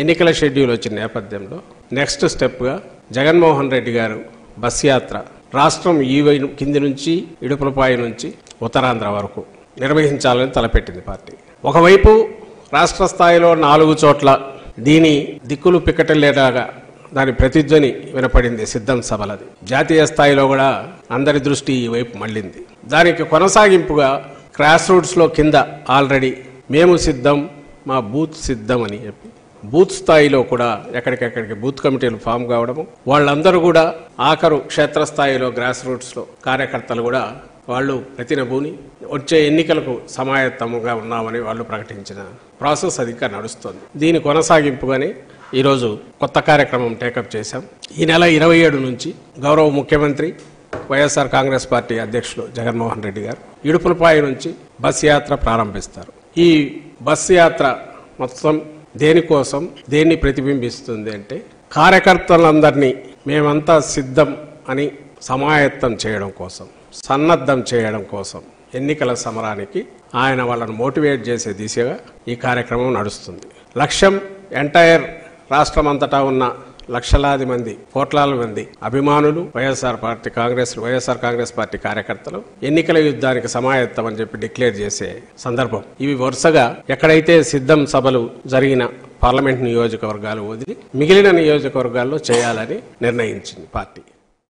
ఎన్నికల షెడ్యూల్ వచ్చిన నేపథ్యంలో నెక్స్ట్ స్టెప్గా జగన్మోహన్ రెడ్డి గారు బస్ యాత్ర రాష్ట్రం ఈ కింది నుంచి ఇడుపులపాయ నుంచి ఉత్తరాంధ్ర వరకు నిర్వహించాలని తలపెట్టింది పార్టీ. ఒకవైపు రాష్ట్ర స్థాయిలో నాలుగు చోట్ల దీని దిక్కులు పిక్కటలేలాగా దాని ప్రతిధ్వని వినపడింది సిద్ధం సభలది. జాతీయ స్థాయిలో కూడా అందరి దృష్టి ఈ వైపు మళ్ళింది. దానికి కొనసాగింపుగా క్రాస్ రూట్స్లో కింద ఆల్రెడీ మేము సిద్ధం మా బూత్ సిద్ధం అని చెప్పి బూత్ స్థాయిలో కూడా ఎక్కడికెక్కడికి బూత్ కమిటీలు ఫామ్ కావడము వాళ్ళందరూ కూడా ఆఖరు క్షేత్రస్థాయిలో గ్రాస్ రూట్స్లో కార్యకర్తలు కూడా వాళ్ళు ప్రతినభూని వచ్చే ఎన్నికలకు సమాయత్తముగా ఉన్నామని వాళ్ళు ప్రకటించిన ప్రాసెస్ అది ఇంకా నడుస్తుంది. దీని కొనసాగింపుగానే ఈరోజు కొత్త కార్యక్రమం టేకప్ చేశాం. ఈ నెల ఇరవై ఏడు నుంచి గౌరవ ముఖ్యమంత్రి వైఎస్ఆర్ కాంగ్రెస్ పార్టీ అధ్యక్షులు జగన్మోహన్ రెడ్డి గారు ఇడుపులపాయ నుంచి బస్ యాత్ర ప్రారంభిస్తారు. ఈ బస్ యాత్ర మొత్తం దేనికోసం దేన్ని ప్రతిబింబిస్తుంది అంటే కార్యకర్తలందరినీ మేమంతా సిద్ధం అని సమాయత్తం చేయడం కోసం సన్నద్ధం చేయడం కోసం ఎన్నికల సమరానికి ఆయన వాళ్ళను మోటివేట్ చేసే దిశగా ఈ కార్యక్రమం నడుస్తుంది. లక్ష్యం ఎంటైర్ రాష్ట్రమంతటా ఉన్న లక్షలాది మంది కోట్లాది మంది అభిమానులు వైఎస్ఆర్ పార్టీ కాంగ్రెస్ వైఎస్ఆర్ కాంగ్రెస్ పార్టీ కార్యకర్తలు ఎన్నికల యుద్ధానికి సమాయత్తం అని చెప్పి డిక్లేర్ చేసే సందర్భం. ఇవి వరుసగా ఎక్కడైతే సిద్ధం సభలు జరిగిన పార్లమెంట్ నియోజకవర్గాలు వదిలి మిగిలిన నియోజకవర్గాల్లో చేయాలని నిర్ణయించింది పార్టీ.